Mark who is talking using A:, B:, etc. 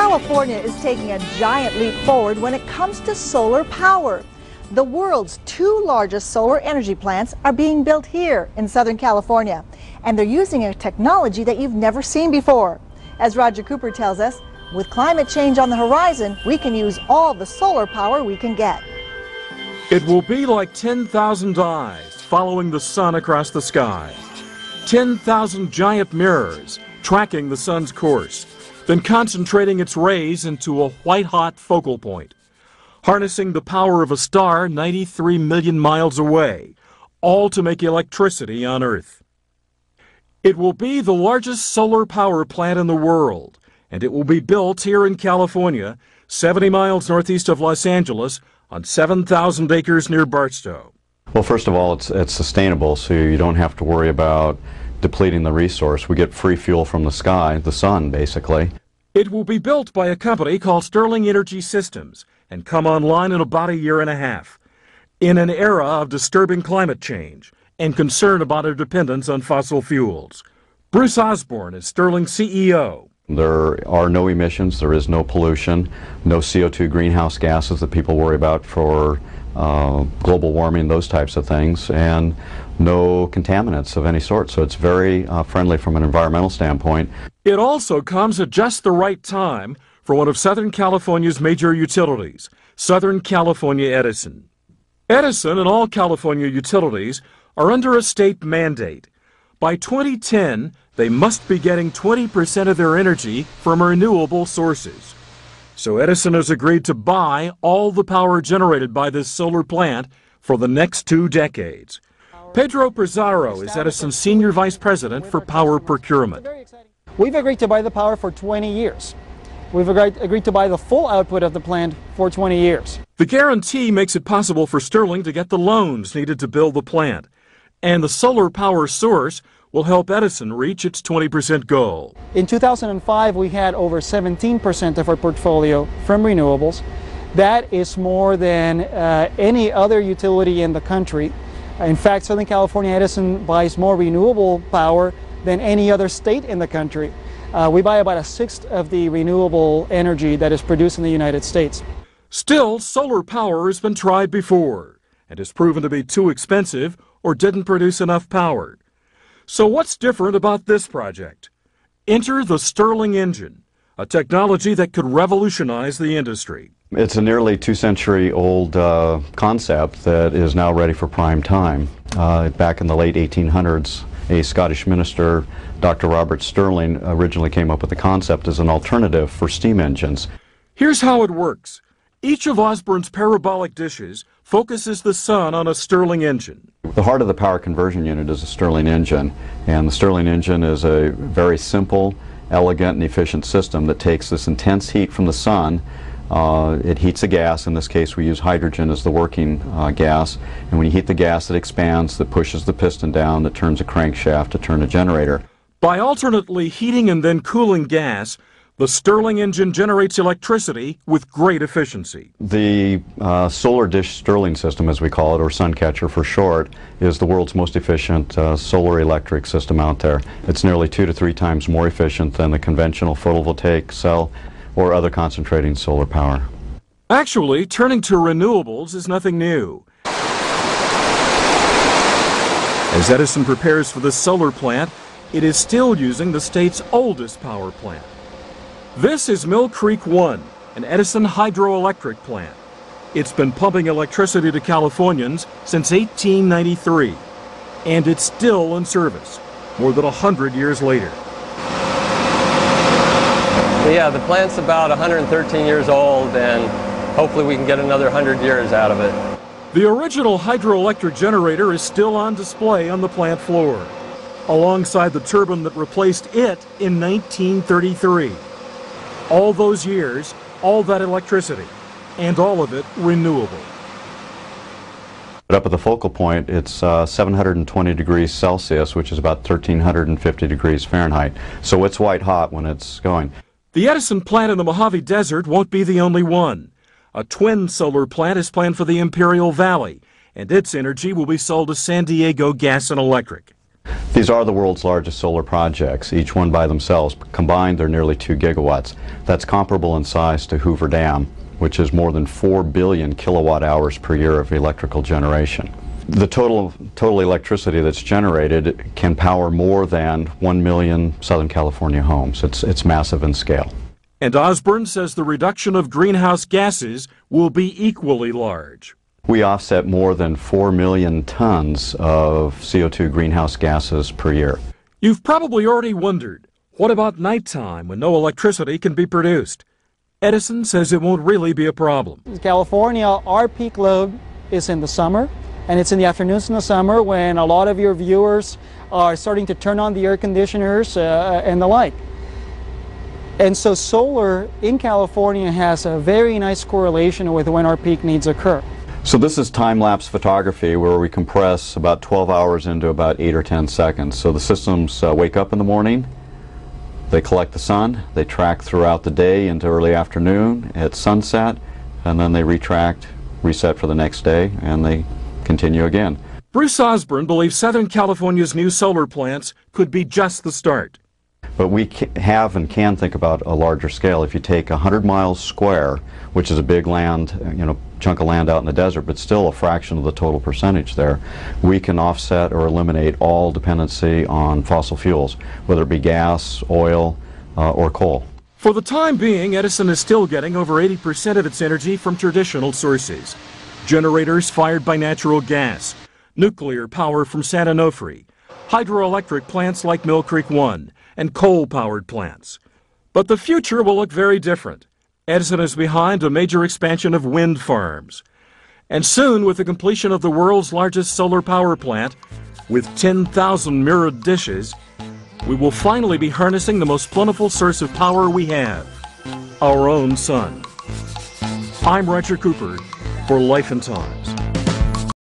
A: California is taking a giant leap forward when it comes to solar power. The world's two largest solar energy plants are being built here in Southern California, and they're using a technology that you've never seen before. As Roger Cooper tells us, with climate change on the horizon, we can use all the solar power we can get.
B: It will be like 10,000 eyes following the sun across the sky. 10,000 giant mirrors tracking the sun's course, then concentrating its rays into a white-hot focal point, harnessing the power of a star 93 million miles away, all to make electricity on Earth. It will be the largest solar power plant in the world, and it will be built here in California, 70 miles northeast of Los Angeles, on 7,000 acres near Barstow.
C: Well, first of all, it's, it's sustainable, so you don't have to worry about depleting the resource. We get free fuel from the sky, the sun, basically.
B: It will be built by a company called Stirling Energy Systems and come online in about a year and a half. In an era of disturbing climate change and concern about our dependence on fossil fuels. Bruce Osborne is Stirling's CEO.
C: There are no emissions, there is no pollution, no CO2 greenhouse gases that people worry about for uh, global warming, those types of things, and no contaminants of any sort. So it's very uh, friendly from an environmental standpoint.
B: It also comes at just the right time for one of Southern California's major utilities, Southern California Edison. Edison and all California utilities are under a state mandate. By 2010, they must be getting 20% of their energy from renewable sources. So Edison has agreed to buy all the power generated by this solar plant for the next two decades. Pedro Pizarro is Edison's Senior Vice President for Power Procurement.
D: We've agreed to buy the power for 20 years. We've agreed, agreed to buy the full output of the plant for 20 years.
B: The guarantee makes it possible for Stirling to get the loans needed to build the plant. And the solar power source will help Edison reach its 20% goal.
D: In 2005, we had over 17% of our portfolio from renewables. That is more than uh, any other utility in the country. In fact, Southern California Edison buys more renewable power than any other state in the country. Uh, we buy about a sixth of the renewable energy that is produced in the United States.
B: Still, solar power has been tried before and has proven to be too expensive or didn't produce enough power. So what's different about this project? Enter the Stirling engine, a technology that could revolutionize the industry.
C: It's a nearly two century old uh, concept that is now ready for prime time. Uh, back in the late 1800s, a Scottish minister, Dr. Robert Stirling, originally came up with the concept as an alternative for steam engines.
B: Here's how it works. Each of Osborne's parabolic dishes focuses the sun on a Stirling engine.
C: The heart of the power conversion unit is a Stirling engine, and the Stirling engine is a very simple, elegant, and efficient system that takes this intense heat from the sun. Uh, it heats a gas, in this case we use hydrogen as the working uh, gas, and when you heat the gas it expands, that pushes the piston down, that turns a crankshaft to turn a generator.
B: By alternately heating and then cooling gas, the Stirling engine generates electricity with great efficiency.
C: The uh, solar dish Stirling system, as we call it, or Suncatcher for short, is the world's most efficient uh, solar electric system out there. It's nearly two to three times more efficient than the conventional photovoltaic cell or other concentrating solar power.
B: Actually, turning to renewables is nothing new. As Edison prepares for the solar plant, it is still using the state's oldest power plant. This is Mill Creek 1, an Edison hydroelectric plant. It's been pumping electricity to Californians since 1893, and it's still in service, more than 100 years later.
E: Yeah, the plant's about 113 years old, and hopefully we can get another 100 years out of it.
B: The original hydroelectric generator is still on display on the plant floor, alongside the turbine that replaced it in 1933 all those years, all that electricity, and all of it renewable.
C: But up at the focal point, it's uh, 720 degrees Celsius, which is about 1350 degrees Fahrenheit. So it's white hot when it's going.
B: The Edison plant in the Mojave Desert won't be the only one. A twin solar plant is planned for the Imperial Valley, and its energy will be sold to San Diego Gas and Electric.
C: These are the world's largest solar projects. Each one by themselves, combined, they're nearly 2 gigawatts. That's comparable in size to Hoover Dam, which is more than 4 billion kilowatt hours per year of electrical generation. The total, total electricity that's generated can power more than 1 million Southern California homes. It's, it's massive in scale.
B: And Osborne says the reduction of greenhouse gases will be equally large.
C: We offset more than 4 million tons of CO2 greenhouse gases per year.
B: You've probably already wondered, what about nighttime when no electricity can be produced? Edison says it won't really be a problem.
D: In California, our peak load is in the summer, and it's in the afternoons in the summer when a lot of your viewers are starting to turn on the air conditioners uh, and the like. And so solar in California has a very nice correlation with when our peak needs occur.
C: So this is time-lapse photography where we compress about 12 hours into about 8 or 10 seconds. So the systems uh, wake up in the morning, they collect the sun, they track throughout the day into early afternoon at sunset, and then they retract, reset for the next day, and they continue again.
B: Bruce Osborne believes Southern California's new solar plants could be just the start.
C: But we have and can think about a larger scale. If you take 100 miles square, which is a big land, you know, chunk of land out in the desert, but still a fraction of the total percentage there, we can offset or eliminate all dependency on fossil fuels, whether it be gas, oil, uh, or coal.
B: For the time being, Edison is still getting over 80% of its energy from traditional sources. Generators fired by natural gas, nuclear power from San Onofre, hydroelectric plants like Mill Creek 1, and coal-powered plants. But the future will look very different. Edison is behind a major expansion of wind farms. And soon, with the completion of the world's largest solar power plant, with 10,000 mirrored dishes, we will finally be harnessing the most plentiful source of power we have, our own sun. I'm Roger Cooper for Life and Times.